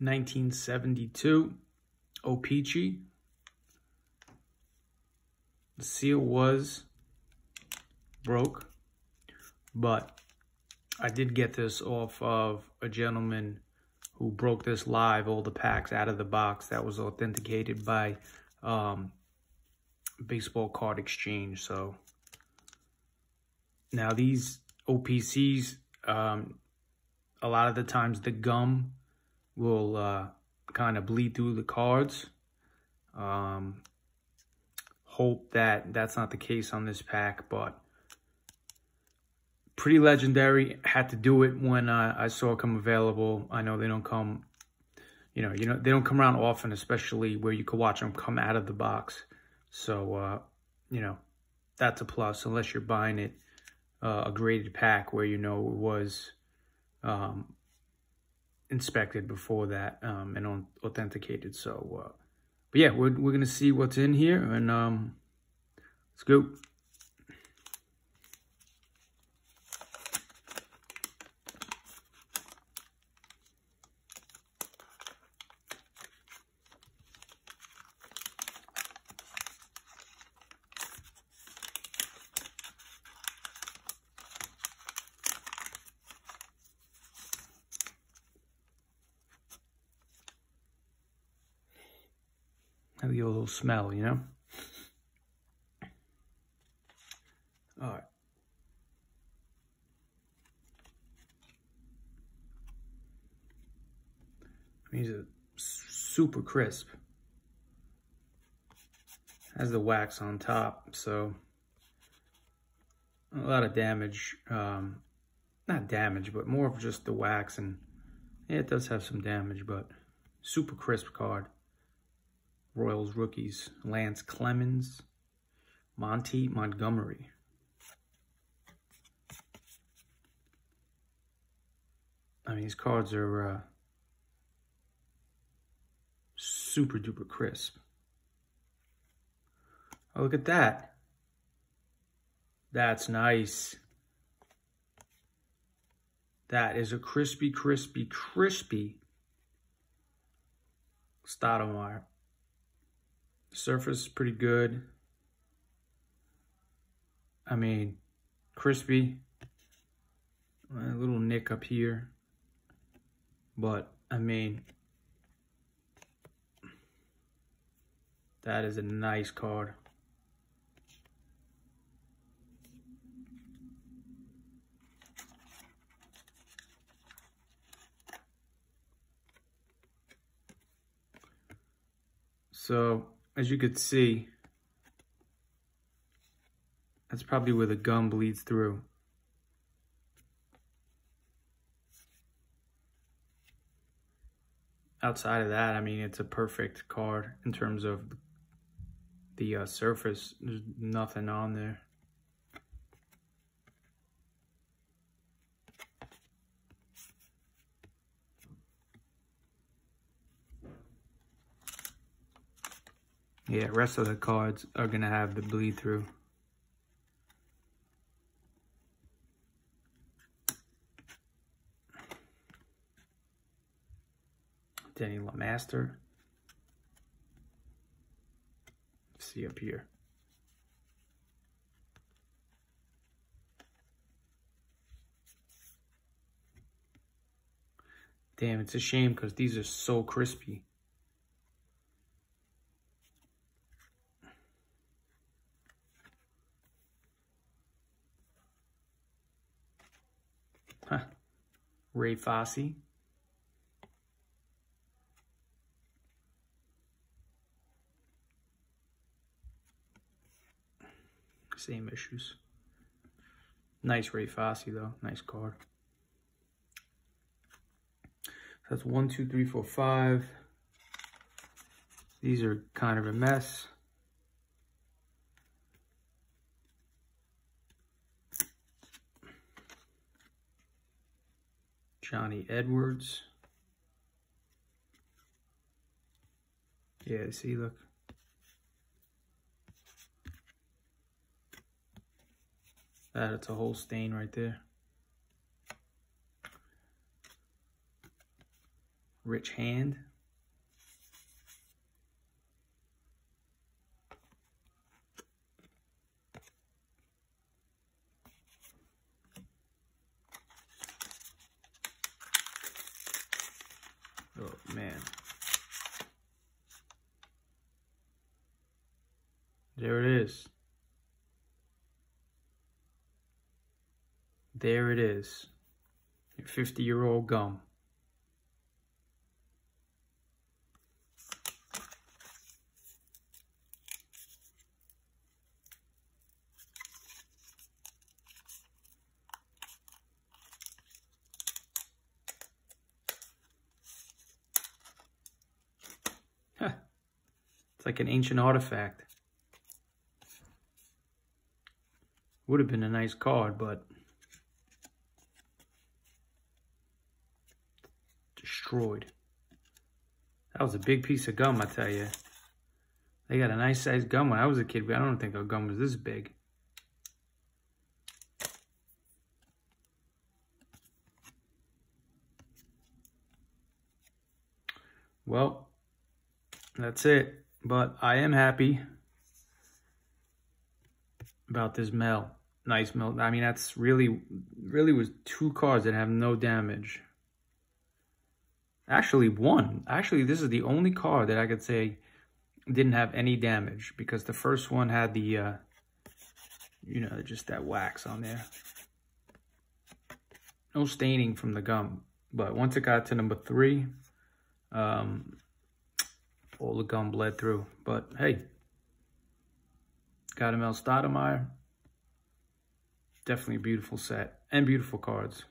1972 O-Pee-Chee. The seal was broke, but I did get this off of a gentleman who broke this live, all the packs out of the box that was authenticated by um, Baseball Card Exchange. So now these OPCs, um, a lot of the times the gum will uh, kind of bleed through the cards. Um, hope that that's not the case on this pack, but pretty legendary. Had to do it when uh, I saw it come available. I know they don't come, you know, you know they don't come around often, especially where you can watch them come out of the box. So, uh, you know, that's a plus unless you're buying it uh, a graded pack where you know it was um, inspected before that um, and authenticated. So, uh, but yeah, we're, we're going to see what's in here and um, let's go. Have a little smell, you know? All right. These are super crisp. Has the wax on top, so a lot of damage. Um, not damage, but more of just the wax, and yeah, it does have some damage, but super crisp card. Royals rookies, Lance Clemons, Monty Montgomery. I mean, these cards are uh, super duper crisp. Oh, look at that. That's nice. That is a crispy, crispy, crispy Stottlemyre. Surface is pretty good. I mean, crispy. A little nick up here. But, I mean, that is a nice card. So, as you could see, that's probably where the gum bleeds through. Outside of that, I mean, it's a perfect card in terms of the uh, surface. There's nothing on there. Yeah, rest of the cards are going to have the bleed through. Danny Lemaster. Let's see up here. Damn, it's a shame because these are so crispy. Ray Fosse. Same issues. Nice Ray Fosse though. Nice card. So that's one, two, three, four, five. These are kind of a mess. Johnny Edwards. Yeah, see, look. That, it's a whole stain right there. Rich Hand. Oh, man. There it is. There it is. Your 50 year old gum. It's like an ancient artifact. Would have been a nice card, but destroyed. That was a big piece of gum, I tell you. They got a nice sized gum when I was a kid, but I don't think a gum was this big. Well, that's it. But I am happy about this Mel. Nice Mel. I mean, that's really, really was two cars that have no damage. Actually, one. Actually, this is the only car that I could say didn't have any damage because the first one had the, uh, you know, just that wax on there. No staining from the gum. But once it got to number three, um, all the gum bled through. But hey, got Mel Stottlemyre. Definitely a beautiful set and beautiful cards.